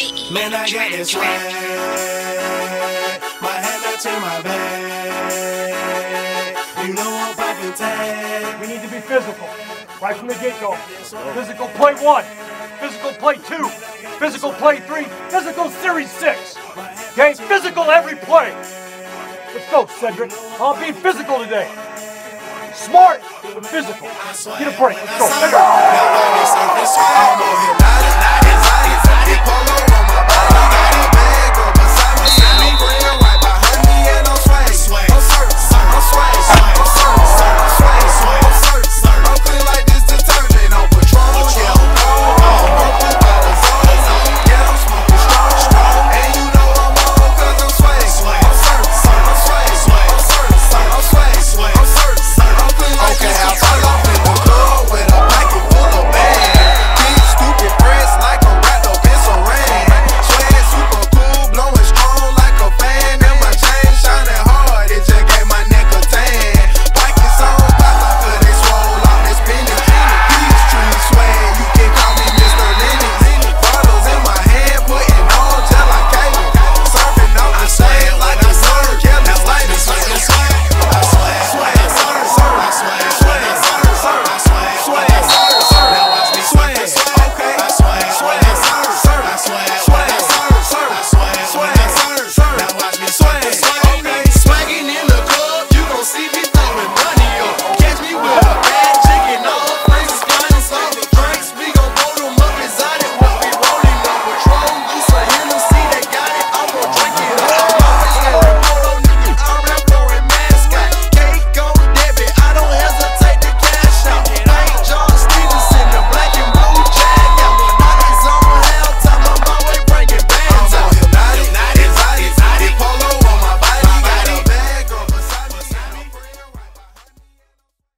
Man, I got this swag. My hand up to my back. You know I'm popping tag. We need to be physical, right from the get-go. Physical play one, physical play two, physical play three, physical series six. Okay, physical every play. Let's go, Cedric. I'll be physical today. Smart, but physical. Get a break. Let's go. Let's go.